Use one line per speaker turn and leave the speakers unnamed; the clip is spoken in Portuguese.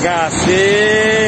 HC